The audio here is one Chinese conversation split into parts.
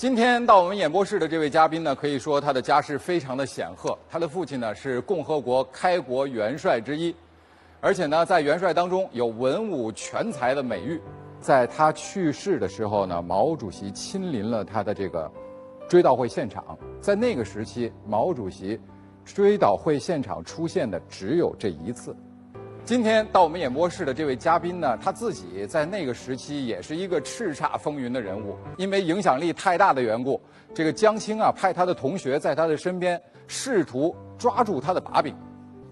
今天到我们演播室的这位嘉宾呢，可以说他的家世非常的显赫。他的父亲呢是共和国开国元帅之一，而且呢在元帅当中有文武全才的美誉。在他去世的时候呢，毛主席亲临了他的这个追悼会现场。在那个时期，毛主席追悼会现场出现的只有这一次。今天到我们演播室的这位嘉宾呢，他自己在那个时期也是一个叱咤风云的人物，因为影响力太大的缘故，这个江青啊派他的同学在他的身边试图抓住他的把柄。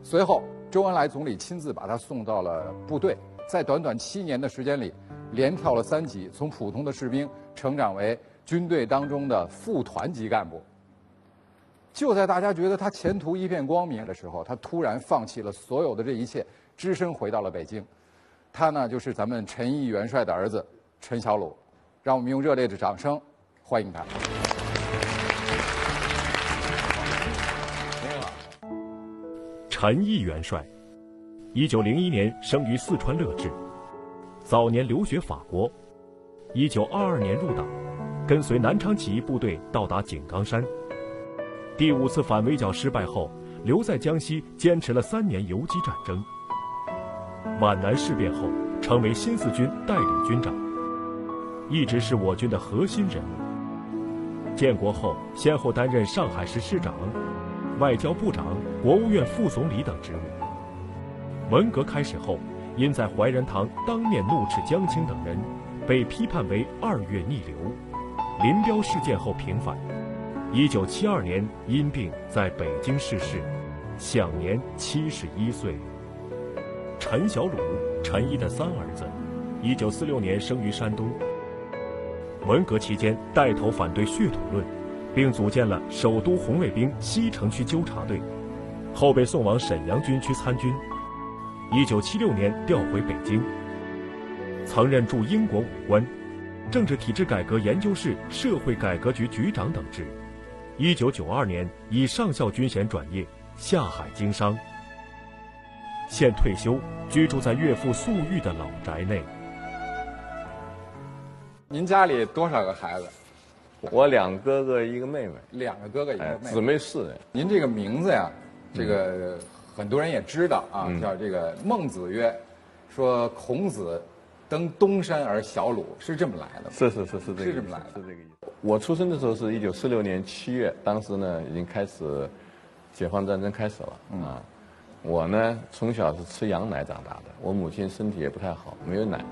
随后，周恩来总理亲自把他送到了部队，在短短七年的时间里，连跳了三级，从普通的士兵成长为军队当中的副团级干部。就在大家觉得他前途一片光明的时候，他突然放弃了所有的这一切。只身回到了北京，他呢就是咱们陈毅元帅的儿子陈小鲁，让我们用热烈的掌声欢迎他。陈毅元帅，一九零一年生于四川乐至，早年留学法国，一九二二年入党，跟随南昌起义部队到达井冈山。第五次反围剿失败后，留在江西坚持了三年游击战争。皖南事变后，成为新四军代理军长，一直是我军的核心人物。建国后，先后担任上海市市长、外交部长、国务院副总理等职务。文革开始后，因在怀仁堂当面怒斥江青等人，被批判为二月逆流。林彪事件后平反，一九七二年因病在北京逝世，享年七十一岁。陈小鲁，陈毅的三儿子，一九四六年生于山东。文革期间带头反对血统论，并组建了首都红卫兵西城区纠察队，后被送往沈阳军区参军。一九七六年调回北京，曾任驻英国武官、政治体制改革研究室社会改革局局长等职。一九九二年以上校军衔转业，下海经商。现退休，居住在岳父粟裕的老宅内。您家里多少个孩子？我两哥哥一个妹妹。两个哥哥一个妹妹。姊妹四人。您这个名字呀，这个很多人也知道啊，叫这个孟子曰，说孔子登东山而小鲁，是这么来的。是是是是这个。是这么来的，是这个意思。我出生的时候是一九四六年七月，当时呢已经开始解放战争开始了啊。我呢，从小是吃羊奶长大的。我母亲身体也不太好，没有奶，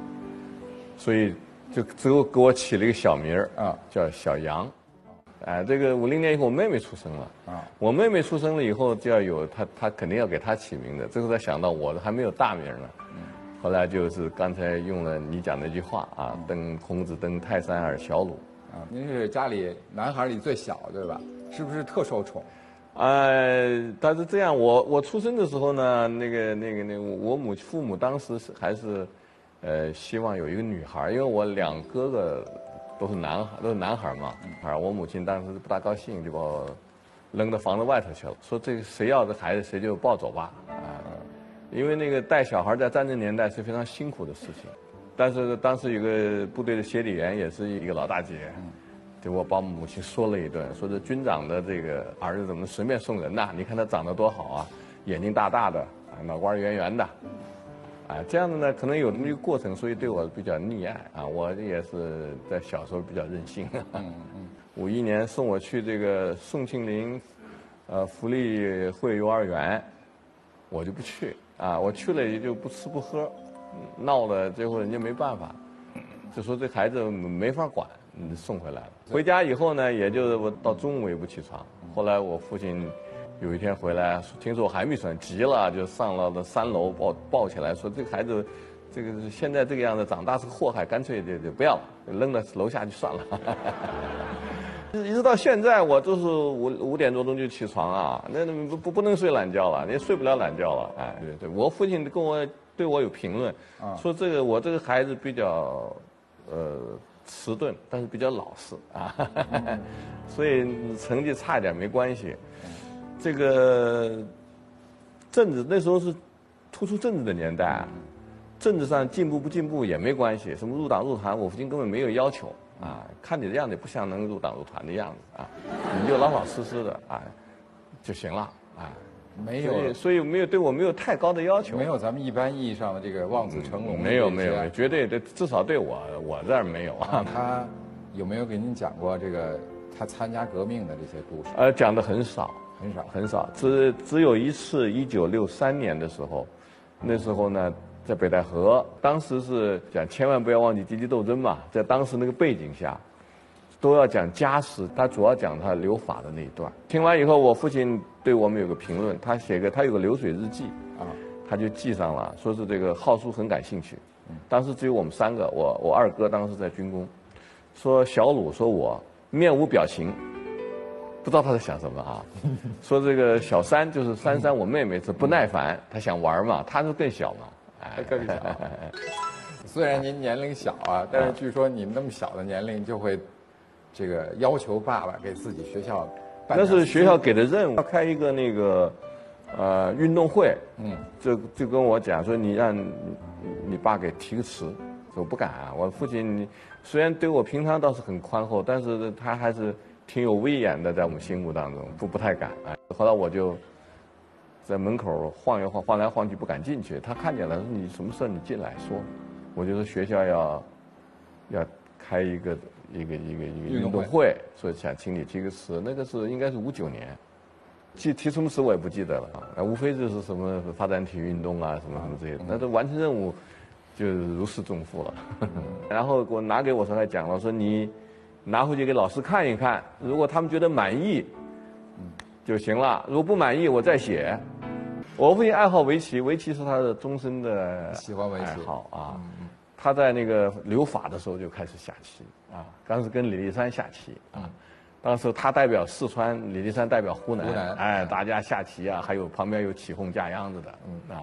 所以就最后给我起了一个小名儿啊，叫小杨。哎，这个五零年以后，我妹妹出生了啊。我妹妹出生了以后，就要有她，她肯定要给她起名的。最后才想到，我还没有大名呢。后来就是刚才用了你讲那句话啊，“登孔子登泰山而小鲁”。啊，您是家里男孩里最小对吧？是不是特受宠？呃，但是这样，我我出生的时候呢，那个那个那个，我母父母当时是还是，呃，希望有一个女孩，因为我两哥哥都是男孩，都是男孩嘛，啊，我母亲当时不大高兴，就把我扔到房子外头去了，说这个谁要这孩子谁就抱走吧，啊，因为那个带小孩在战争年代是非常辛苦的事情，但是当时有个部队的协理员也是一个老大姐。给我把母亲说了一顿，说这军长的这个儿子怎么随便送人呐？你看他长得多好啊，眼睛大大的，啊，脑瓜圆圆的，啊，这样子呢，可能有那么一个过程，所以对我比较溺爱啊。我也是在小时候比较任性。嗯嗯。五一年送我去这个宋庆龄，呃，福利会幼儿园，我就不去啊。我去了也就不吃不喝，闹了，最后人家没办法，就说这孩子没法管。嗯，送回来了。回家以后呢，也就是我到中午也不起床。后来我父亲有一天回来，听说我还没睡，急了就上了那三楼抱抱起来，说这个孩子，这个现在这个样子，长大是个祸害，干脆就就不要了，扔到楼下就算了。一直到现在，我都是五五点多钟就起床啊，那不不不能睡懒觉了，你也睡不了懒觉了。哎，对对，我父亲跟我对我有评论，说这个我这个孩子比较，呃。迟钝，但是比较老实啊，所以成绩差一点没关系。这个政治那时候是突出政治的年代，政治上进步不进步也没关系。什么入党入团，我父亲根本没有要求啊，看你的样子也不像能入党入团的样子啊，你就老老实实的啊就行了啊。没所以有所以没有对我没有太高的要求。没有咱们一般意义上的这个望子成龙的没有没有，绝对的，至少对我我这儿没有啊。他有没有给您讲过这个他参加革命的这些故事？呃，讲的很少，很少很少，只只有一次，一九六三年的时候，那时候呢，在北戴河，当时是讲千万不要忘记阶级斗争嘛，在当时那个背景下，都要讲家史，他主要讲他留法的那一段。听完以后，我父亲对我们有个评论，他写个他有个流水日记，啊，他就记上了，说是这个浩叔很感兴趣。当时只有我们三个，我我二哥当时在军工，说小鲁说我面无表情，不知道他在想什么啊。说这个小三就是珊珊，我妹妹是不耐烦，她想玩嘛，她是更小嘛，哎，更小。虽然您年龄小啊，但是据说你那么小的年龄就会这个要求爸爸给自己学校办那是学校给的任务，要开一个那个呃运动会，嗯，就就跟我讲说你让你你爸给提个词，我不敢啊。我父亲虽然对我平常倒是很宽厚，但是他还是挺有威严的，在我们心目当中不不太敢。哎，后来我就在门口晃悠晃，晃来晃去不敢进去。他看见了，说你什么事你进来说。我就说学校要要开一个一个一个一个运运动会动会，说想请你提个词，那个是应该是五九年。记提什么词我也不记得了啊，无非就是什么发展体育运动啊，什么什么这些，那都完成任务就如释重负了。然后给我拿给我时候还讲了，说你拿回去给老师看一看，如果他们觉得满意，就行了；如果不满意，我再写。我父亲爱好围棋，围棋是他的终身的喜欢围棋爱好啊。他在那个留法的时候就开始下棋啊，当时跟李立山下棋啊。当时他代表四川，李立山代表湖南，湖南哎，大家下棋啊，还有旁边有起哄架秧子的，嗯啊。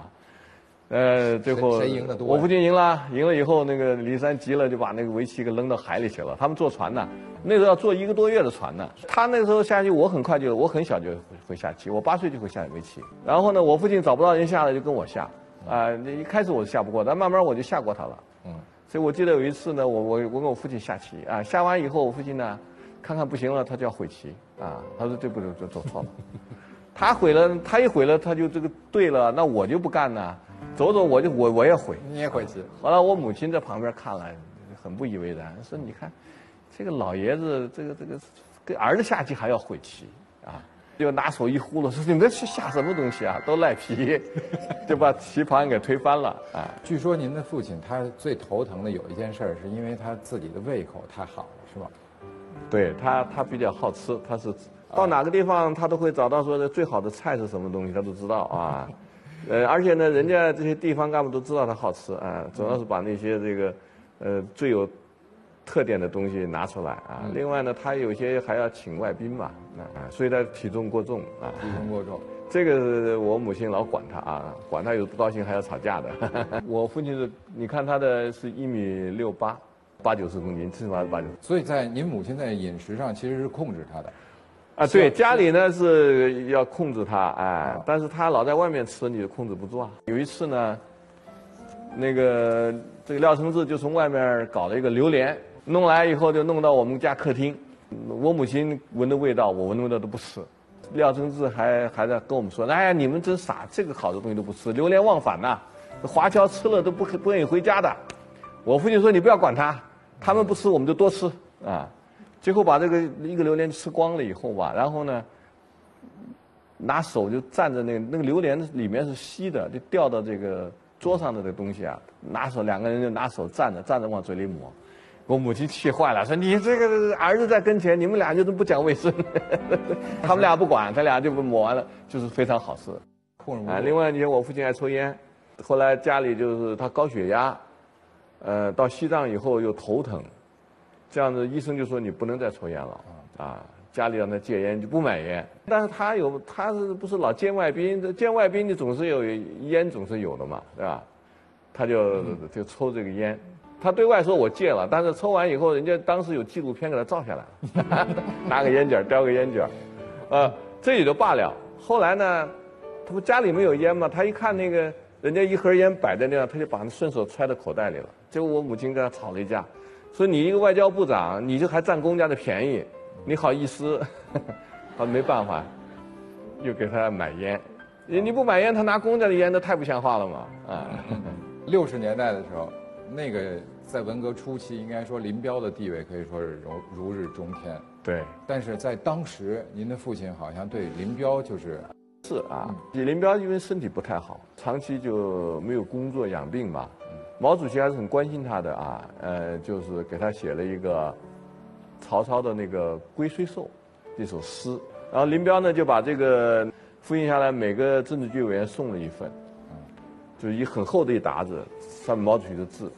呃，最后谁谁赢得多呀我父亲赢了，赢了以后，那个李立山急了，就把那个围棋给扔到海里去了。他们坐船呢，那时候要坐一个多月的船呢。他那时候下棋，我很快就，我很小就会会下棋，我八岁就会下围棋。然后呢，我父亲找不到人下了，就跟我下。啊、一开始我是下不过，但慢慢我就下过他了。嗯，所以我记得有一次呢，我我我跟我父亲下棋啊，下完以后，我父亲呢，看看不行了，他就要悔棋啊，他说这步就走错了。他毁了，他一毁了，他就这个对了，那我就不干呐，走走我就我我也毁。你也会棋，后来我母亲在旁边看了，很不以为然，说你看，这个老爷子这个这个跟儿子下棋还要悔棋啊，就拿手一呼噜，说你们这下什么东西啊，都赖皮，就把棋盘给推翻了啊。据说您的父亲他最头疼的有一件事儿，是因为他自己的胃口太好了，是吧？对他，他比较好吃，他是到哪个地方他都会找到说的最好的菜是什么东西，他都知道啊。呃，而且呢，人家这些地方干部都知道他好吃啊，主要是把那些这个呃最有特点的东西拿出来啊。另外呢，他有些还要请外宾嘛，啊，所以他体重过重啊。体重过重。这个是我母亲老管他啊，管他有不高兴还要吵架的。我父亲是，你看他的是一米六八，八九十公斤，至少八九。所以在您母亲在饮食上其实是控制他的。啊，对，家里呢是要控制他，哎，但是他老在外面吃，你就控制不住啊。有一次呢，那个这个廖承志就从外面搞了一个榴莲，弄来以后就弄到我们家客厅，我母亲闻的味道，我闻的味道都不吃。廖承志还还在跟我们说：“哎呀，你们真傻，这个好的东西都不吃，榴莲忘返呐，华侨吃了都不不愿意回家的。”我父亲说：“你不要管他，他们不吃我们就多吃啊。”最后把这个一个榴莲吃光了以后吧，然后呢，拿手就蘸着那个那个榴莲里面是稀的，就掉到这个桌上的这个东西啊，拿手两个人就拿手蘸着蘸着往嘴里抹。我母亲气坏了，说你这个儿子在跟前，你们俩就是不讲卫生。他们俩不管，他俩就抹完了，就是非常好吃。啊。另外，你看我父亲爱抽烟，后来家里就是他高血压，呃，到西藏以后又头疼，这样子医生就说你不能再抽烟了啊，家里让他戒烟就不买烟。但是他有他是不是老见外宾？这见外宾你总是有烟总是有的嘛，对吧？他就就抽这个烟。他对外说我戒了，但是抽完以后，人家当时有纪录片给他照下来了，拿个烟卷叼个烟卷，呃，这也就罢了。后来呢，他不家里没有烟嘛，他一看那个人家一盒烟摆在那样，他就把它顺手揣到口袋里了。结果我母亲跟他吵了一架，说你一个外交部长，你就还占公家的便宜，你好意思？他没办法，又给他买烟。你不买烟，他拿公家的烟，那太不像话了嘛！啊，六十年代的时候，那个在文革初期，应该说林彪的地位可以说是如如日中天。对，但是在当时，您的父亲好像对林彪就是是啊，林彪因为身体不太好，长期就没有工作养病嘛。毛主席还是很关心他的啊，呃，就是给他写了一个曹操的那个《龟虽寿》这首诗，然后林彪呢就把这个复印下来，每个政治局委员送了一份，就是一很厚的一沓子，上面毛主席的字。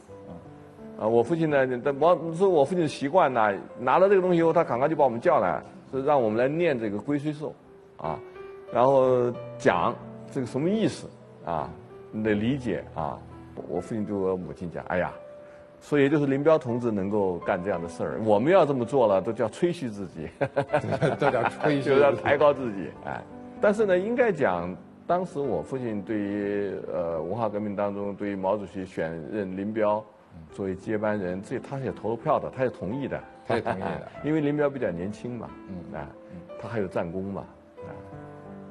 啊，我父亲呢，毛是我父亲的习惯呢，拿了这个东西以后，他赶快就把我们叫来，是让我们来念这个《龟虽寿》，啊，然后讲这个什么意思啊，你得理解啊。我父亲对我母亲讲：“哎呀，所以也就是林彪同志能够干这样的事儿，我们要这么做了，都叫吹嘘自己，都叫吹 嘘，就要抬高自己。哎，但是呢，应该讲，当时我父亲对于呃文化革命当中，对于毛主席选任林彪作为接班人，这他是也投了票的，他也同意的，他也同意的，因为林彪比较年轻嘛，嗯，啊，他还有战功嘛，啊，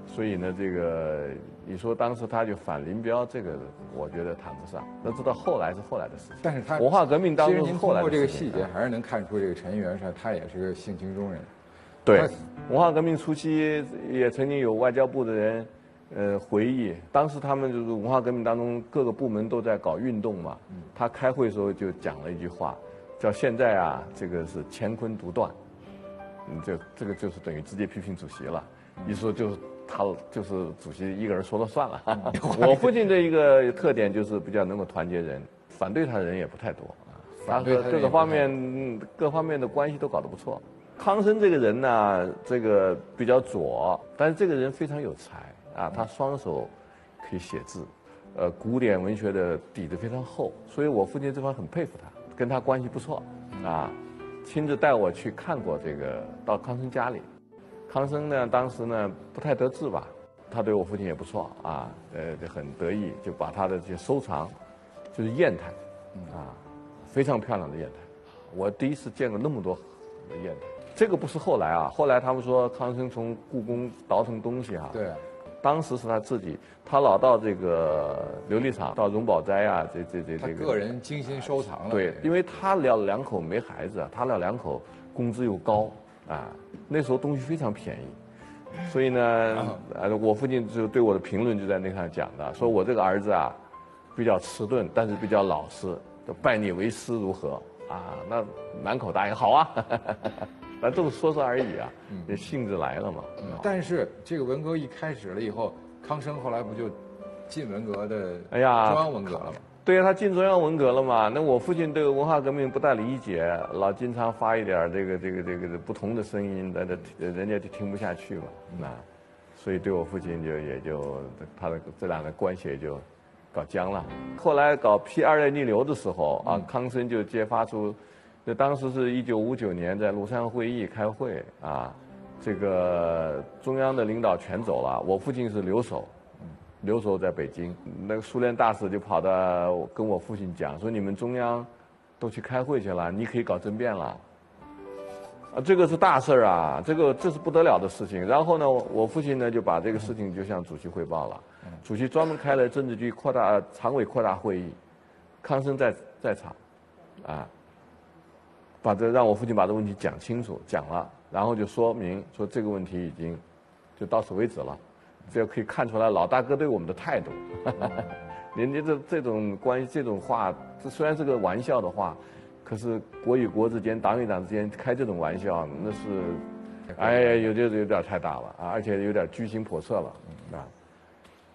所以呢，这个。”你说当时他就反林彪，这个我觉得谈不上。那知道后来是后来的事情。但是他文化革命当中，其实您通过这个细节，还是能看出这个陈毅元帅他也是个性情中人。对，文化革命初期也曾经有外交部的人，呃，回忆当时他们就是文化革命当中各个部门都在搞运动嘛。他开会的时候就讲了一句话，叫“现在啊，这个是乾坤独断”，嗯，这这个就是等于直接批评主席了。你说就是。他就是主席一个人说了算了。我父亲的一个特点就是比较能够团结人，反对他的人也不太多啊。他和各个方面各方面的关系都搞得不错。康生这个人呢，这个比较左，但是这个人非常有才啊，他双手可以写字，呃，古典文学的底子非常厚，所以我父亲这方很佩服他，跟他关系不错啊，亲自带我去看过这个到康生家里。康生呢，当时呢不太得志吧，他对我父亲也不错啊，呃，就很得意，就把他的这些收藏，就是砚台，啊，非常漂亮的砚台，我第一次见过那么多砚台。这个不是后来啊，后来他们说康生从故宫倒腾东西啊，对，当时是他自己，他老到这个琉璃厂，到荣宝斋啊，这这这这个个人精心收藏了。对，因为他两两口没孩子，他俩两口工资又高。啊，那时候东西非常便宜，所以呢，呃，我父亲就对我的评论就在那上讲的，说我这个儿子啊，比较迟钝，但是比较老实，拜你为师如何？啊，那满口答应，好啊，那都是说说而已啊，这性质来了嘛。但是这个文革一开始了以后，康生后来不就进文革的哎呀中央文革了吗？对呀，他进中央文革了嘛？那我父亲对文化革命不大理解，老经常发一点这个这个这个不同的声音，那那人家就听不下去嘛。那所以对我父亲就也就他的这两个关系也就搞僵了。后来搞 P 二类逆流的时候啊，康生就揭发出，就当时是一九五九年在庐山会议开会啊，这个中央的领导全走了，我父亲是留守。留守在北京，那个苏联大使就跑到跟我父亲讲说：“你们中央都去开会去了，你可以搞政变了。”啊，这个是大事儿啊，这个这是不得了的事情。然后呢，我父亲呢就把这个事情就向主席汇报了。主席专门开了政治局扩大常委扩大会议，康生在在场，啊，把这让我父亲把这问题讲清楚，讲了，然后就说明说这个问题已经就到此为止了。这可以看出来老大哥对我们的态度。您您这这种关系，这种话，这虽然是个玩笑的话，可是国与国之间、党与党之间开这种玩笑，那是，哎呀，有点有点太大了啊，而且有点居心叵测了啊。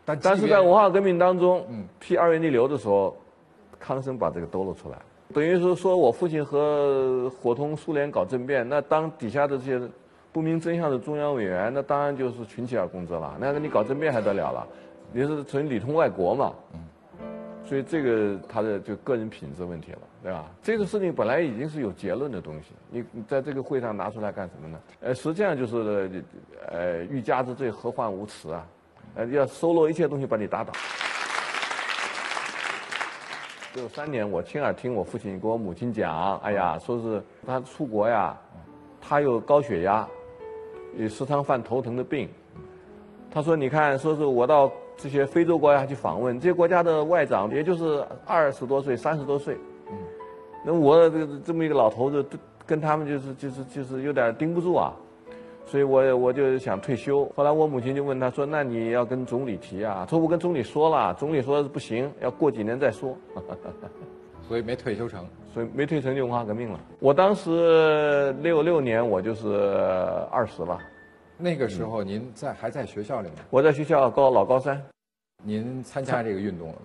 但但是在文化革命当中，批二元逆流的时候，康生把这个兜了出来，等于是说我父亲和伙同苏联搞政变，那当底下的这些。不明真相的中央委员，那当然就是群起而攻之了。那个你搞政变还得了了？你是纯里通外国嘛？嗯。所以这个他的就个人品质问题了，对吧？这个事情本来已经是有结论的东西，你你在这个会上拿出来干什么呢？呃，实际上就是呃，欲加之罪，何患无辞啊？呃，要收罗一切东西把你打倒。六三年，我亲耳听我父亲跟我母亲讲，哎呀，说是他出国呀，他有高血压，也时常犯头疼的病。他说：“你看，说是我到这些非洲国家去访问，这些国家的外长也就是二十多岁、三十多岁。那我这这么一个老头子，跟他们就是就是就是有点盯不住啊。所以我我就想退休。后来我母亲就问他说：‘那你要跟总理提啊？’说我跟总理说了，总理说不行，要过几年再说。所以没退休成，所以没退成就文化革命了。我当时六六年，我就是二十了。”那个时候您在还在学校里吗？我在学校高老高三。您参加这个运动了吗？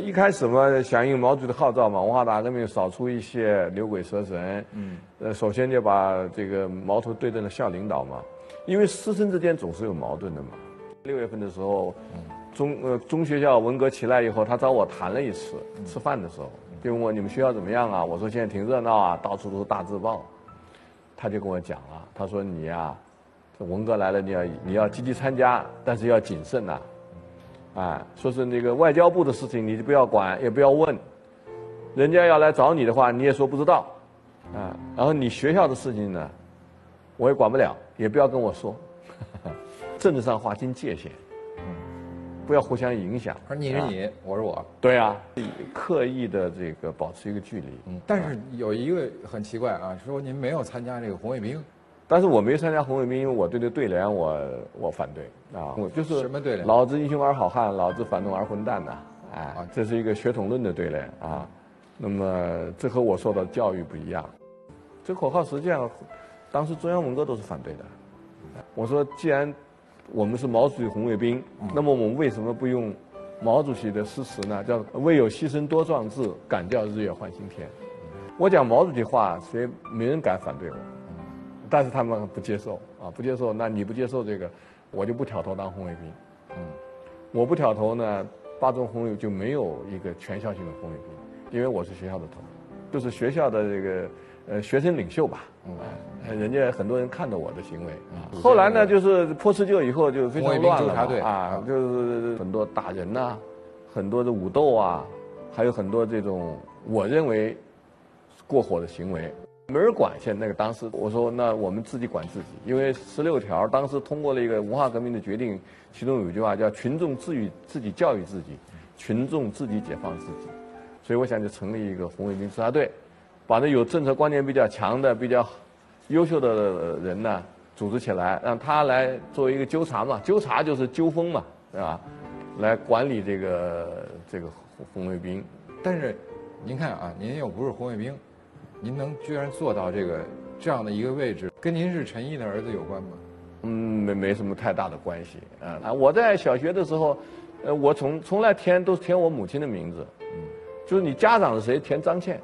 一开始嘛，响应毛主席的号召嘛，文化大革命扫除一些牛鬼蛇神。嗯。呃，首先就把这个矛头对准了校领导嘛，因为师生之间总是有矛盾的嘛。六月份的时候，中呃中学校文革起来以后，他找我谈了一次，吃饭的时候就问我你们学校怎么样啊？我说现在挺热闹啊，到处都是大字报。他就跟我讲了，他说你呀。文革来了，你要你要积极参加，但是要谨慎呐，啊，说是那个外交部的事情，你就不要管，也不要问，人家要来找你的话，你也说不知道，啊，然后你学校的事情呢，我也管不了，也不要跟我说，政治上划清界限，不要互相影响。而你是你，我是我，对啊，刻意的这个保持一个距离。嗯，但是有一个很奇怪啊，说您没有参加这个红卫兵。但是我没参加红卫兵，因为我对这对联我我反对啊，我就是什么对联？老子英雄而好汉，老子反动而混蛋呐！哎，这是一个血统论的对联啊。那么这和我受到的教育不一样。这口号实际上，当时中央文革都是反对的。我说，既然我们是毛主席红卫兵，那么我们为什么不用毛主席的诗词呢？叫“为有牺牲多壮志，敢叫日月换新天”。我讲毛主席话，谁没人敢反对我。但是他们不接受啊，不接受。那你不接受这个，我就不挑头当红卫兵。嗯，我不挑头呢，八中红卫就没有一个全校性的红卫兵，因为我是学校的头，就是学校的这个呃学生领袖吧。嗯，人家很多人看到我的行为啊。后来呢，就是破四旧以后就非常乱了啊，就是很多打人呐，很多的武斗啊，还有很多这种我认为过火的行为。没人管，现在那个当时我说，那我们自己管自己，因为十六条当时通过了一个文化革命的决定，其中有一句话叫“群众自愈自己教育自己，群众自己解放自己”，所以我想就成立一个红卫兵自杀队，把那有政策观念比较强的、比较优秀的人呢组织起来，让他来作为一个纠察嘛，纠察就是纠风嘛，对吧？来管理这个这个红卫兵。但是，您看啊，您又不是红卫兵。您能居然做到这个这样的一个位置，跟您是陈毅的儿子有关吗？嗯，没没什么太大的关系啊。我在小学的时候，呃，我从从来填都是填我母亲的名字，嗯，就是你家长是谁填张倩。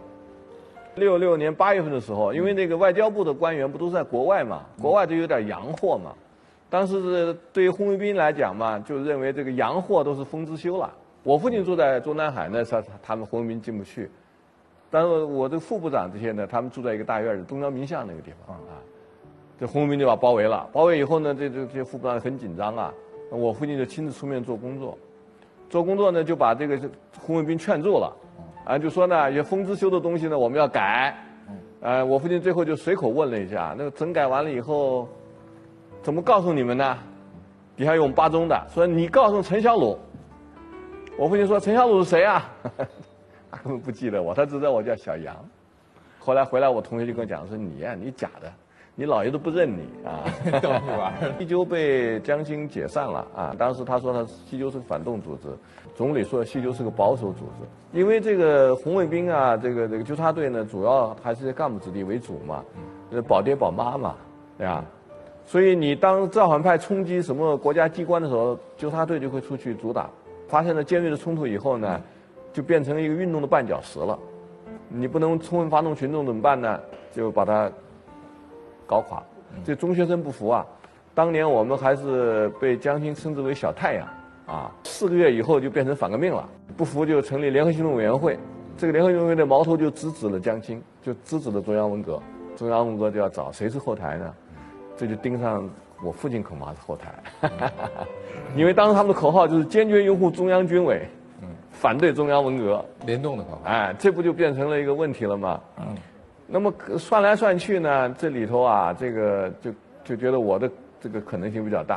六六年八月份的时候，因为那个外交部的官员不都是在国外嘛，国外都有点洋货嘛。当时是对于红卫兵来讲嘛，就认为这个洋货都是封之修了。我父亲住在中南海，那时候他们红卫兵进不去。但是我的副部长这些呢，他们住在一个大院儿，东阳民巷那个地方啊。这红卫兵就把包围了，包围以后呢，这这这些副部长很紧张啊。我父亲就亲自出面做工作，做工作呢就把这个红卫兵劝住了，啊，就说呢，有封之修的东西呢我们要改。呃，我父亲最后就随口问了一下，那个整改完了以后，怎么告诉你们呢？底下有我们八中的，说你告诉陈小鲁。我父亲说陈小鲁是谁啊？根本不记得我，他只知道我叫小杨。后来回来，我同学就跟我讲说：“你呀，你假的，你姥爷都不认你啊。”西纠被江青解散了啊！当时他说他西纠是个反动组织，总理说西纠是个保守组织，因为这个红卫兵啊，这个这个纠察队呢，主要还是干部子弟为主嘛，保爹保妈嘛，对吧？所以你当造反派冲击什么国家机关的时候，纠察队就会出去阻挡。发生了尖锐的冲突以后呢？就变成一个运动的绊脚石了，你不能充分发动群众怎么办呢？就把它搞垮。这中学生不服啊，当年我们还是被江青称之为小太阳啊。四个月以后就变成反革命了，不服就成立联合行动委员会。这个联合行动委员会的矛头就直指了江青，就直指了中央文革。中央文革就要找谁是后台呢？这就盯上我父亲恐怕是后台，因为当时他们的口号就是坚决拥护中央军委。反对中央文革，联动的方法。哎，这不就变成了一个问题了吗？嗯。那么算来算去呢，这里头啊，这个就就觉得我的这个可能性比较大，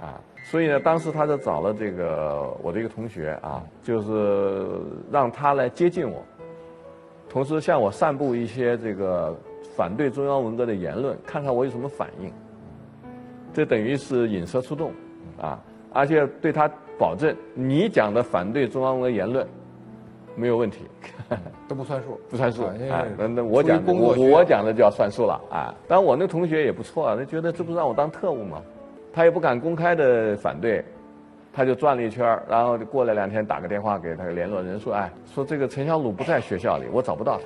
啊，所以呢，当时他就找了这个我的一个同学啊，就是让他来接近我，同时向我散布一些这个反对中央文革的言论，看看我有什么反应。这等于是引蛇出洞，啊，而且对他保证，你讲的反对中央的言论没有问题。都不算数，不算数。哎，那那我讲我我讲的就要算数了啊！当然我那同学也不错啊，他觉得这不是让我当特务吗？他也不敢公开的反对，他就转了一圈然后就过了两天打个电话给他联络人说，哎，说这个陈小鲁不在学校里，我找不到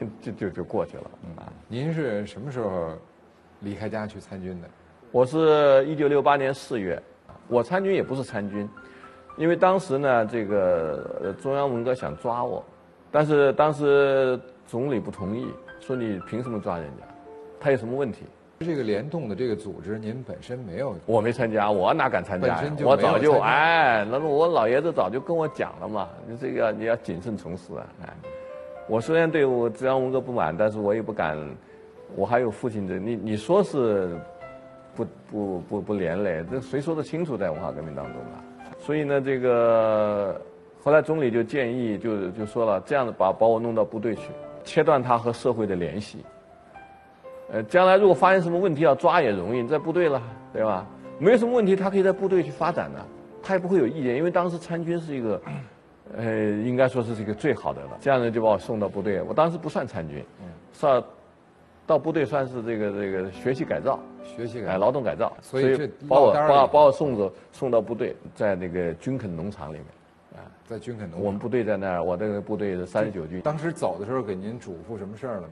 他，就就就过去了。啊，您是什么时候离开家去参军的？我是一九六八年四月，我参军也不是参军。因为当时呢，这个中央文革想抓我，但是当时总理不同意，说你凭什么抓人家？他有什么问题？这个联动的这个组织，您本身没有？我没参加，我哪敢参加？我早就哎，那么我老爷子早就跟我讲了嘛，你这个你要谨慎从事啊！哎，我虽然对我中央文革不满，但是我也不敢，我还有父亲的，你你说是不不不不连累，这谁说得清楚在文化革命当中啊？所以呢，这个后来总理就建议，就就说了，这样子把把我弄到部队去，切断他和社会的联系。呃，将来如果发现什么问题要抓也容易，在部队了，对吧？没有什么问题，他可以在部队去发展的，他也不会有意见，因为当时参军是一个，呃，应该说是一个最好的了。这样子就把我送到部队，我当时不算参军，算到部队算是这个这个学习改造。学习改劳动改造，所以把我把把我送走送到部队，在那个军垦农场里面，啊，在军垦农场我们部队在那儿，我这个部队是三十九军。当时走的时候给您嘱咐什么事儿了吗？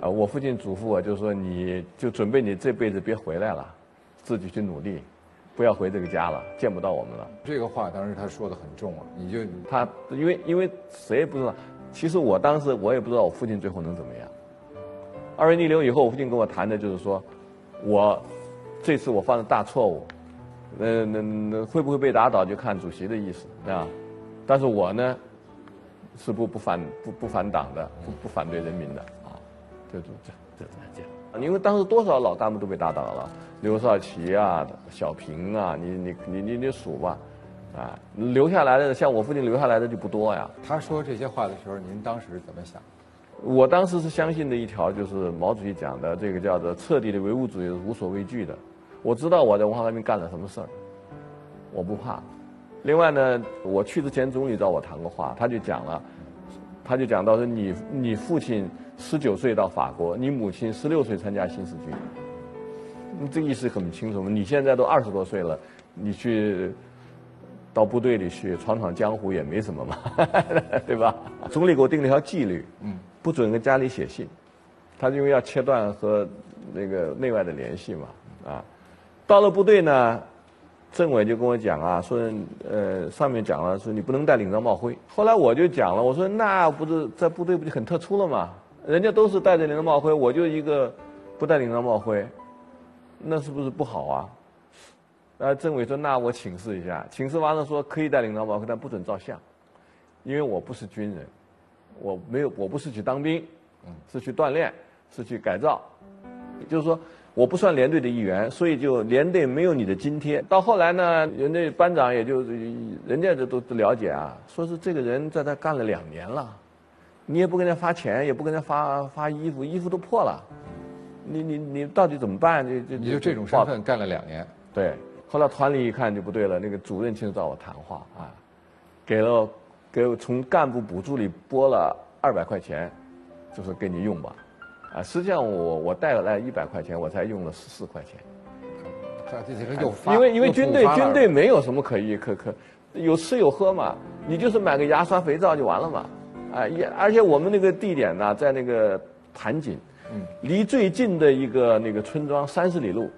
啊，我父亲嘱咐我，就说你就准备你这辈子别回来了，自己去努力，不要回这个家了，见不到我们了。这个话当时他说的很重啊，你就他因为因为谁也不知道，其实我当时我也不知道我父亲最后能怎么样。二月逆流以后，我父亲跟我谈的就是说。我这次我犯了大错误，那那那会不会被打倒就看主席的意思啊。但是我呢是不不反不不反党的，不不反对人民的啊。这这这这这样，因为当时多少老干部都被打倒了，刘少奇啊、小平啊，你你你你你数吧，啊，留下来的像我父亲留下来的就不多呀。他说这些话的时候，您当时怎么想？我当时是相信的一条，就是毛主席讲的这个叫做彻底的唯物主义是无所畏惧的。我知道我在文化大革命干了什么事儿，我不怕。另外呢，我去之前总理找我谈过话，他就讲了，他就讲到说你你父亲十九岁到法国，你母亲十六岁参加新四军，这意思很清楚嘛。你现在都二十多岁了，你去到部队里去闯闯江湖也没什么嘛，对吧？总理给我定了一条纪律，嗯。不准跟家里写信，他因为要切断和那个内外的联系嘛，啊，到了部队呢，政委就跟我讲啊，说呃上面讲了说你不能戴领章帽徽。后来我就讲了，我说那不是在部队不就很特殊了吗？人家都是戴着领章帽徽，我就一个不戴领章帽徽，那是不是不好啊？啊，政委说那我请示一下，请示完了说可以戴领章帽徽，但不准照相，因为我不是军人。我没有，我不是去当兵，是去锻炼，是去改造，就是说我不算连队的一员，所以就连队没有你的津贴。到后来呢，人家班长也就人家这都都了解啊，说是这个人在那干了两年了，你也不给他发钱，也不给他发发衣服，衣服都破了，你你你到底怎么办？就就你就这种身份干了两年，对。后来团里一看就不对了，那个主任亲自找我谈话啊，给了。给我从干部补助里拨了二百块钱，就是给你用吧，啊，实际上我我带了来一百块钱，我才用了十四块钱。这这个又发，因为因为军队军队没有什么可以可可，有吃有喝嘛，你就是买个牙刷肥皂就完了嘛，啊，也而且我们那个地点呢，在那个潭锦，嗯，离最近的一个那个村庄三十里路。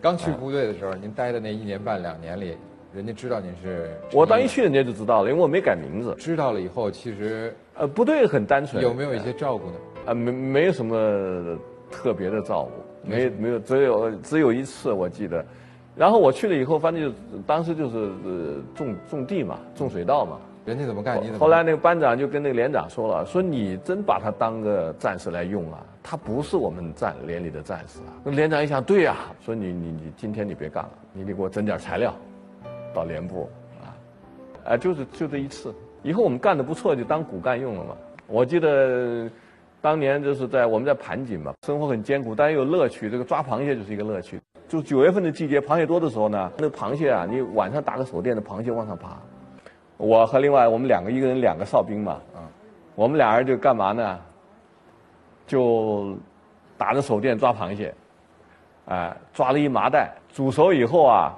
刚去部队的时候，您待的那一年半两年里。人家知道您是，我当一去人家就知道了，因为我没改名字。知道了以后，其实呃，部队很单纯。有没有一些照顾呢？啊，没没有什么特别的照顾，没没有，只有只有一次我记得，然后我去了以后，反正就当时就是呃种种地嘛，种水稻嘛。人家怎么干，你怎么？后来那个班长就跟那个连长说了，说你真把他当个战士来用啊，他不是我们战连里的战士啊。那连长一想，对呀，说你你你今天你别干了，你得给我整点材料，到连部啊，啊就是就这一次，以后我们干的不错，就当骨干用了嘛。我记得当年就是在我们在盘锦嘛，生活很艰苦，但也有乐趣。这个抓螃蟹就是一个乐趣。就九月份的季节，螃蟹多的时候呢，那螃蟹啊，你晚上打个手电，那螃蟹往上爬。我和另外我们两个，一个人两个哨兵嘛，我们俩人就干嘛呢？就打着手电抓螃蟹，哎，抓了一麻袋，煮熟以后啊，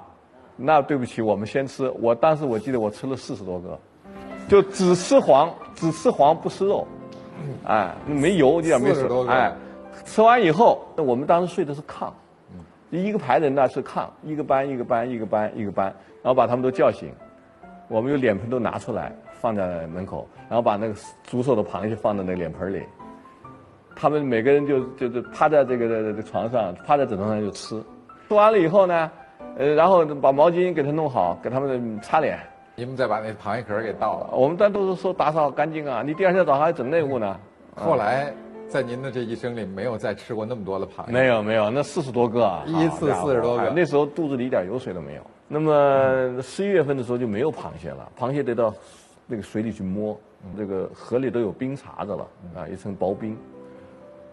那对不起，我们先吃。我当时我记得我吃了四十多个，就只吃黄，只吃黄不吃肉，哎，没油一点没水，哎，吃完以后，那我们当时睡的是炕，一个排人呢是炕，一个班一个班一个班一个班，然后把他们都叫醒。我们有脸盆都拿出来放在门口，然后把那个煮熟的螃蟹放在那个脸盆里，他们每个人就就是趴在这个这个床上，趴在枕头上就吃，吃完了以后呢，呃，然后把毛巾给他弄好，给他们擦脸。你们再把那螃蟹壳给倒了。我们但都是说打扫干净啊，你第二天早上还整内务呢。后来在您的这一生里，没有再吃过那么多的螃蟹。没有没有，那四十多个，啊，一次四十多个，那时候肚子里一点油水都没有。那么十一月份的时候就没有螃蟹了，螃蟹得到那个水里去摸，这个河里都有冰碴子了啊，一层薄冰。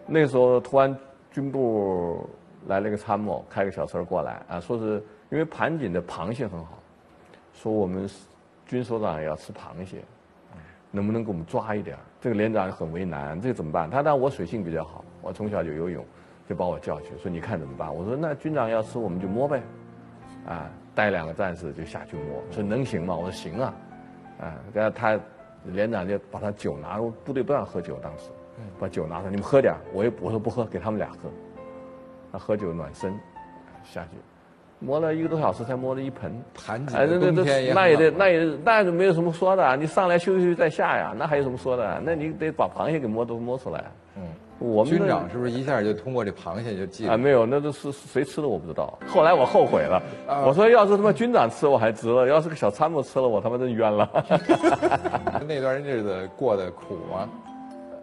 那时候突然军部来了个参谋，开个小车过来啊，说是因为盘锦的螃蟹很好，说我们军首长也要吃螃蟹，能不能给我们抓一点？这个连长很为难，这怎么办？他当我水性比较好，我从小就游泳，就把我叫去，说你看怎么办？我说那军长要吃我们就摸呗，啊。带两个战士就下去摸，说能行吗？我说行啊，啊，然后他连长就把他酒拿，部队不让喝酒，当时把酒拿出来，你们喝点我也我说不喝，给他们俩喝，他喝酒暖身，下去摸了一个多小时才摸了一盆，盘子，那也得那也那就没有什么说的，你上来休息休息再下呀，那还有什么说的？那你得把螃蟹给摸都摸出来，嗯。我们军长是不是一下就通过这螃蟹就记了？啊，没有，那都是谁吃的我不知道。后来我后悔了，我说要是他妈军长吃我还值了，要是个小参谋吃了我他妈真冤了。那段日子过得苦吗？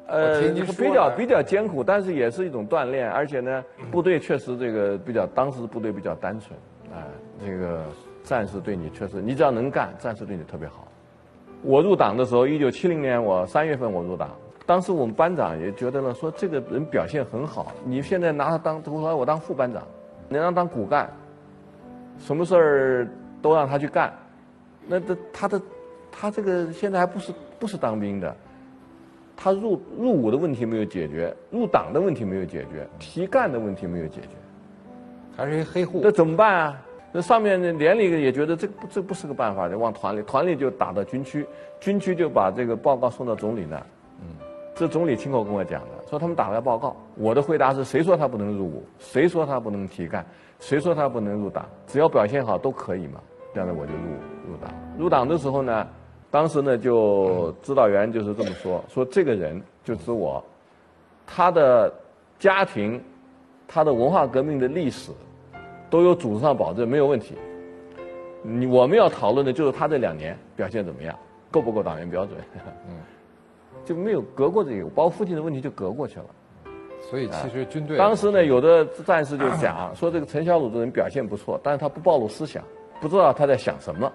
呃，比较比较艰苦，但是也是一种锻炼，而且呢，部队确实这个比较，当时部队比较单纯，啊，这个战士对你确实，你只要能干，战士对你特别好。我入党的时候，一九七零年我三月份我入党。当时我们班长也觉得呢，说这个人表现很好，你现在拿他当，我说我当副班长，你让他当骨干，什么事儿都让他去干，那他他的他这个现在还不是不是当兵的，他入入伍的问题没有解决，入党的问题没有解决，提干的问题没有解决，还是一黑户。那怎么办啊？那上面的连里也觉得这这不是个办法，就往团里，团里就打到军区，军区就把这个报告送到总理那。嗯这总理亲口跟我讲的，说他们打来报告，我的回答是：谁说他不能入伍？谁说他不能提干？谁说他不能入党？只要表现好都可以嘛。这样的我就入入党。入党的时候呢，当时呢就指导员就是这么说：说这个人就指我，他的家庭，他的文化革命的历史，都有组织上保证没有问题。你我们要讨论的就是他这两年表现怎么样，够不够党员标准？嗯。就没有隔过这个，包括父亲的问题就隔过去了。所以其实军队当时呢，有的战士就讲说，这个陈小鲁这人表现不错，但是他不暴露思想，不知道他在想什么。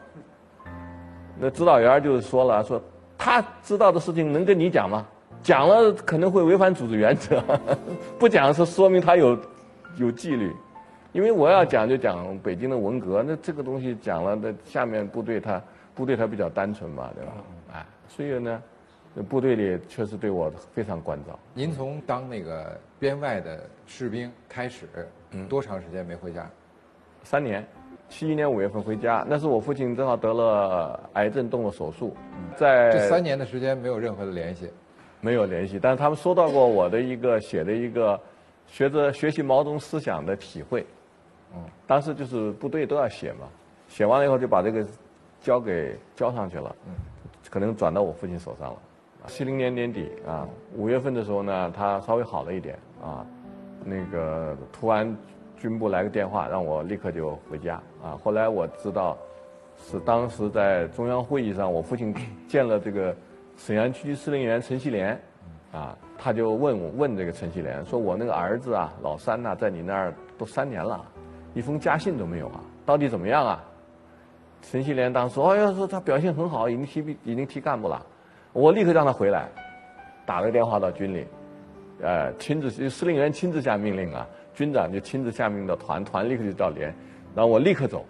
那指导员就说了，说他知道的事情能跟你讲吗？讲了可能会违反组织原则，不讲是说明他有有纪律。因为我要讲就讲北京的文革，那这个东西讲了，那下面部队他部队他比较单纯嘛，对吧？哎，所以呢。部队里确实对我非常关照。您从当那个编外的士兵开始，多长时间没回家？三年，七一年五月份回家，那是我父亲正好得了癌症，动了手术。在这三年的时间没有任何的联系，没有联系。但是他们收到过我的一个写的一个学着学习毛泽东思想的体会。嗯，当时就是部队都要写嘛，写完了以后就把这个交给交上去了。嗯，可能转到我父亲手上了。七零年年底啊，五月份的时候呢，他稍微好了一点啊，那个突然军部来个电话，让我立刻就回家啊。后来我知道，是当时在中央会议上，我父亲见了这个沈阳区司令员陈锡联，啊，他就问我问这个陈锡联，说我那个儿子啊，老三呐，在你那儿都三年了，一封家信都没有啊，到底怎么样啊？陈锡联当时说，哎呀，说他表现很好，已经提已经提干部了，我立刻让他回来，打了个电话到军里，呃，亲自司令员亲自下命令啊。军长就亲自下命的团，团立刻就到连，然后我立刻走，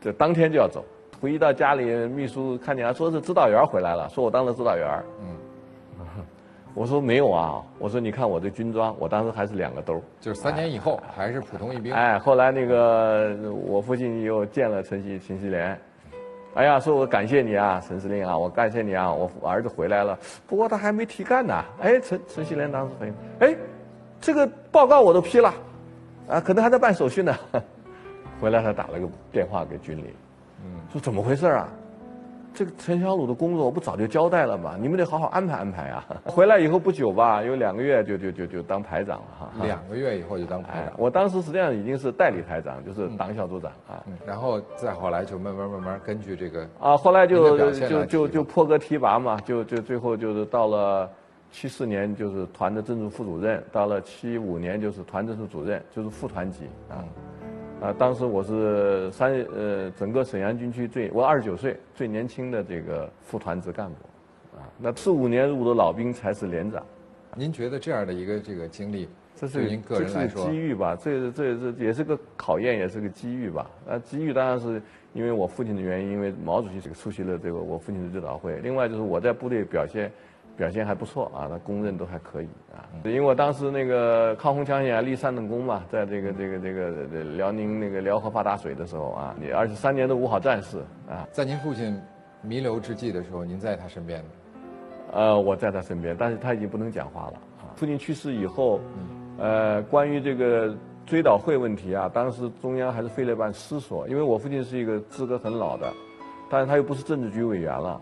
这当天就要走。回到家里，秘书看见啊，说是指导员回来了，说我当了指导员。嗯，我说没有啊，我说你看我这军装，我当时还是两个兜。就是三年以后还是普通一兵。哎，后来那个我父亲又见了陈锡陈锡联，哎呀，说我感谢你啊，陈司令啊，我感谢你啊，我儿子回来了，不过他还没提干呢。哎，陈陈锡联当时很哎。这个报告我都批了，啊，可能还在办手续呢。回来他打了个电话给军里，嗯，说怎么回事啊？这个陈小鲁的工作我不早就交代了吗？你们得好好安排安排啊。回来以后不久吧，有两个月就就就就当排长了哈。两个月以后就当排长，我当时实际上已经是代理排长，就是党小组长啊。然后再后来就慢慢慢慢根据这个啊，后来就就就就破格提拔嘛，就就最后就是到了。七四年就是团的政治副主任，到了七五年就是团政治主任，就是副团级啊。啊，当时我是三呃整个沈阳军区最我二十九岁最年轻的这个副团职干部，啊，那四五年入伍的老兵才是连长。您觉得这样的一个这个经历，这是您个人来说，机遇吧？这这这也是个考验，也是个机遇吧？啊，机遇当然是因为我父亲的原因，因为毛主席这个出席了这个我父亲的指导会，另外就是我在部队表现。表现还不错啊，那公认都还可以啊。因为我当时那个抗洪抢险立三等功嘛，在这个这个这个辽宁那个辽河发大水的时候啊，你二十三年的五好战士啊。在您父亲弥留之际的时候，您在他身边呃，我在他身边，但是他已经不能讲话了啊。父亲去世以后，呃，关于这个追悼会问题啊，当时中央还是费了一番思索，因为我父亲是一个资格很老的，但是他又不是政治局委员了。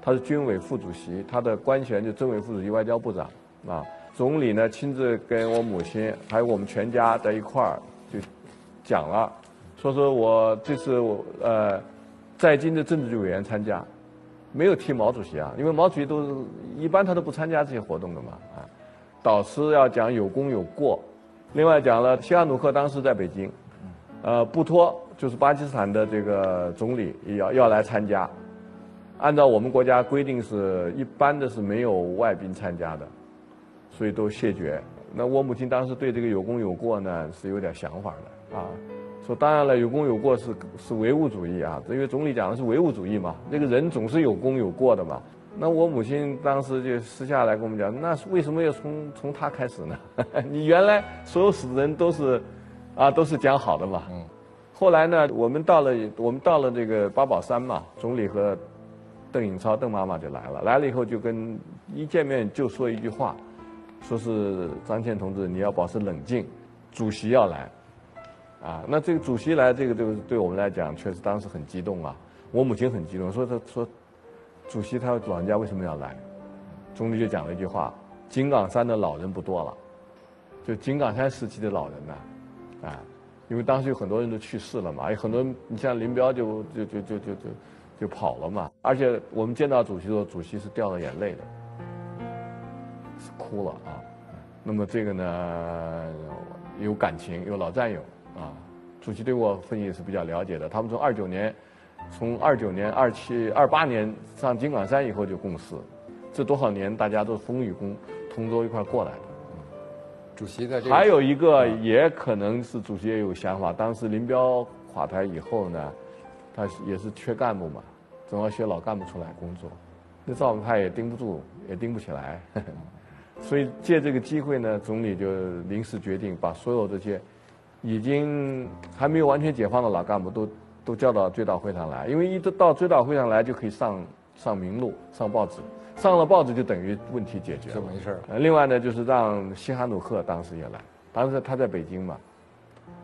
他是军委副主席，他的官衔就政委副主席、外交部长，啊，总理呢亲自跟我母亲还有我们全家在一块儿就讲了，说说我这次我呃在京的政治局委员参加，没有提毛主席啊，因为毛主席都是一般他都不参加这些活动的嘛，啊，导师要讲有功有过，另外讲了西哈努克当时在北京，呃，布托就是巴基斯坦的这个总理也要要来参加。按照我们国家规定，是一般的是没有外宾参加的，所以都谢绝。那我母亲当时对这个有功有过呢，是有点想法的啊。说当然了，有功有过是是唯物主义啊，因为总理讲的是唯物主义嘛，这个人总是有功有过的嘛。那我母亲当时就私下来跟我们讲，那为什么要从从他开始呢？你原来所有死的人都是啊都是讲好的嘛。嗯。后来呢，我们到了我们到了这个八宝山嘛，总理和。邓颖超，邓妈妈就来了。来了以后，就跟一见面就说一句话，说是张倩同志，你要保持冷静，主席要来，啊，那这个主席来，这个对对我们来讲，确实当时很激动啊。我母亲很激动，说他说，主席他老人家为什么要来？总理就讲了一句话：井冈山的老人不多了，就井冈山时期的老人呢，啊，因为当时有很多人都去世了嘛，有很多你像林彪就就就就就。就跑了嘛，而且我们见到主席的时候，主席是掉了眼泪的，是哭了啊。那么这个呢，有感情，有老战友啊。主席对我父亲也是比较了解的，他们从二九年，从二九年、二七、二八年上金冈山以后就共事，这多少年大家都风雨共同舟一块过来的。主席在这还有一个也可能是主席也有想法，当时林彪垮台以后呢。他也是缺干部嘛，总要学老干部出来工作，那赵本派也盯不住，也盯不起来，所以借这个机会呢，总理就临时决定把所有这些已经还没有完全解放的老干部都都叫到追悼会上来，因为一到追悼会上来就可以上上名录、上报纸，上了报纸就等于问题解决了。这么回事儿。另外呢，就是让西哈努克当时也来，当时他在北京嘛，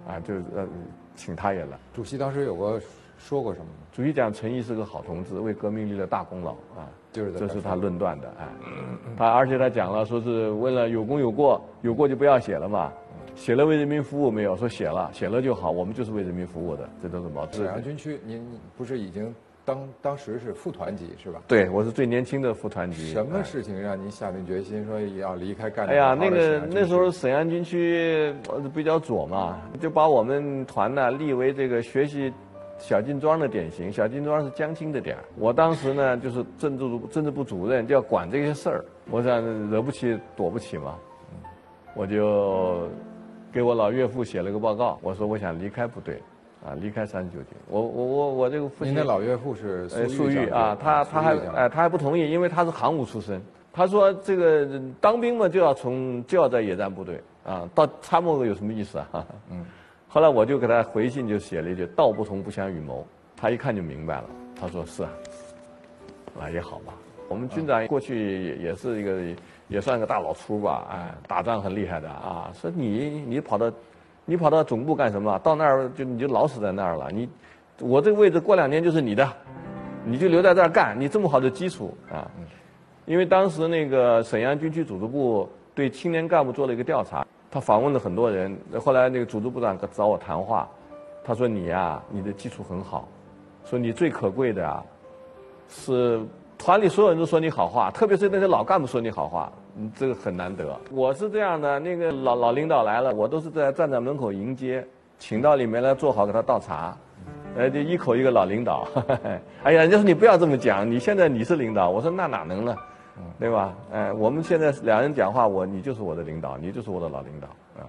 啊，就呃请他也来。主席当时有个。说过什么吗？主席讲陈毅是个好同志，为革命立了大功劳啊，就是在这这是他论断的哎。他而且他讲了，说是为了有功有过，有过就不要写了嘛。写了为人民服务没有？说写了，写了就好，我们就是为人民服务的，这都是毛沈阳军区，您不是已经当当时是副团级是吧？对，我是最年轻的副团级。什么事情让您下定决心说要离开干？哎呀，那个那时候沈阳军区比较左嘛，就把我们团呢立为这个学习小金庄的典型。小金庄是江青的点儿我当时呢就是政治政治部主任，就要管这些事儿。我想惹不起躲不起嘛，我就。给我老岳父写了个报告，我说我想离开部队，啊，离开三十九军。我我我我这个父亲。您的老岳父是粟裕啊，他他还哎他还不同意，因为他是航务出身。他说这个当兵嘛就要从就要在野战部队啊，到参谋有什么意思啊？嗯。后来我就给他回信，就写了一句“道不同，不相与谋”。他一看就明白了，他说是啊，那也好吧。我们军长过去也也是一个。也算个大老粗吧，哎，打仗很厉害的啊。说你你跑到，你跑到总部干什么？到那儿就你就老死在那儿了。你，我这个位置过两年就是你的，你就留在这儿干。你这么好的基础啊，因为当时那个沈阳军区组织部对青年干部做了一个调查，他访问了很多人。后来那个组织部长找我谈话，他说你呀，你的基础很好，说你最可贵的啊，是。团里所有人都说你好话，特别是那些老干部说你好话，你，这个很难得。我是这样的，那个老老领导来了，我都是在站在门口迎接，请到里面来坐好给他倒茶，呃，就一口一个老领导。哎呀，人家说你不要这么讲，你现在你是领导，我说那哪能呢，对吧？哎，我们现在两人讲话，我你就是我的领导，你就是我的老领导啊。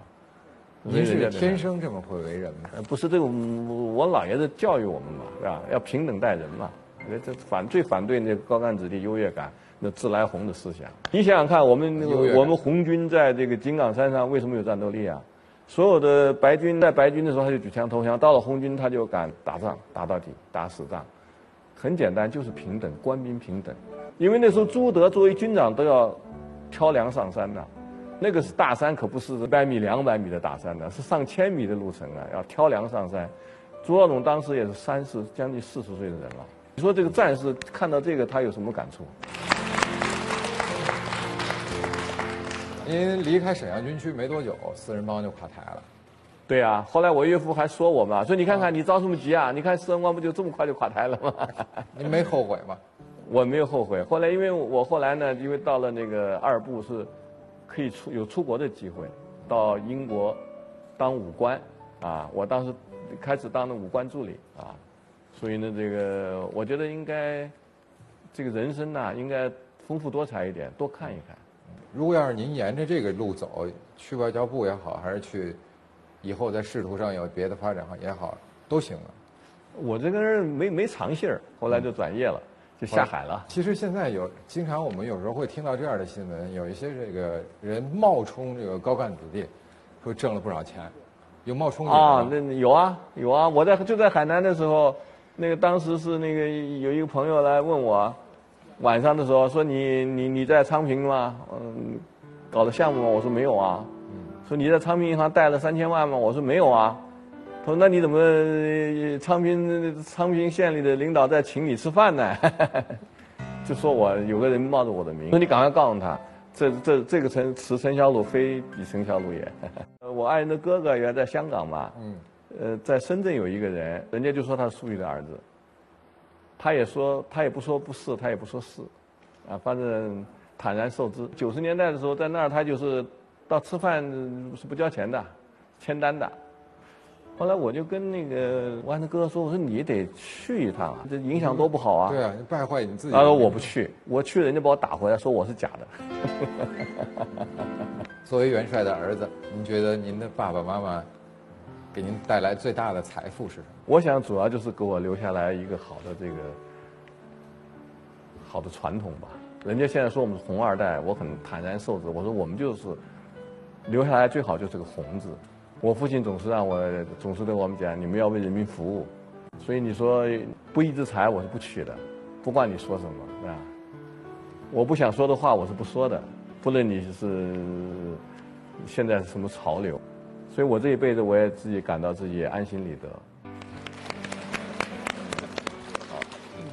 您是天生这么会为人吗？不是这个，我姥爷子教育我们嘛，是吧？要平等待人嘛。这反最反对那个高干子弟优越感，那自来红的思想。你想想看，我们那个我们红军在这个井冈山上为什么有战斗力啊？所有的白军在白军的时候他就举枪投降，到了红军他就敢打仗，打到底，打死仗。很简单，就是平等，官兵平等。因为那时候朱德作为军长都要挑粮上山的，那个是大山，可不是一百米、两百米的大山的，是上千米的路程啊，要挑粮上山。朱耀总当时也是三十将近四十岁的人了。你说这个战士看到这个，他有什么感触？您离开沈阳军区没多久，四人帮就垮台了。对呀，后来我岳父还说我嘛，说你看看你着什么急啊？你看四人帮不就这么快就垮台了吗？您没后悔吗？我没有后悔。后来因为我后来呢，因为到了那个二部是，可以出有出国的机会，到英国当武官啊。我当时开始当的武官助理啊。所以呢，这个我觉得应该，这个人生呐，应该丰富多彩一点，多看一看。如果要是您沿着这个路走，去外交部也好，还是去以后在仕途上有别的发展也好，都行啊。我这个人没没长性儿，后来就转业了，就下海了。其实现在有经常我们有时候会听到这样的新闻，有一些这个人冒充这个高干子弟，说挣了不少钱，有冒充啊？那有啊有啊！我在就在海南的时候。那个当时是那个有一个朋友来问我，晚上的时候说你你你在昌平吗？嗯，搞的项目吗？我说没有啊。说你在昌平银行贷了三千万吗？我说没有啊。他说那你怎么昌平昌平县里的领导在请你吃饭呢？就说我有个人冒着我的名，说你赶快告诉他，这这这个陈此陈小鲁非彼陈小鲁也。我爱人的哥哥原来在香港嘛。嗯。呃，在深圳有一个人，人家就说他是粟裕的儿子，他也说他也不说不是，他也不说是，啊，反正坦然受之。九十年代的时候，在那儿他就是到吃饭是不交钱的，签单的。后来我就跟那个我的哥哥说，我说你得去一趟啊，这影响多不好啊。对啊，败坏你自己。他说我不去，我去人家把我打回来，说我是假的。作为元帅的儿子，您觉得您的爸爸妈妈？给您带来最大的财富是什么？我想主要就是给我留下来一个好的这个好的传统吧。人家现在说我们是红二代，我很坦然受之。我说我们就是留下来最好就是个红字。我父亲总是让我总是对我们讲，你们要为人民服务。所以你说不义之财我是不取的，不管你说什么，啊，我不想说的话我是不说的，不论你是现在是什么潮流。所以我这一辈子，我也自己感到自己安心理得。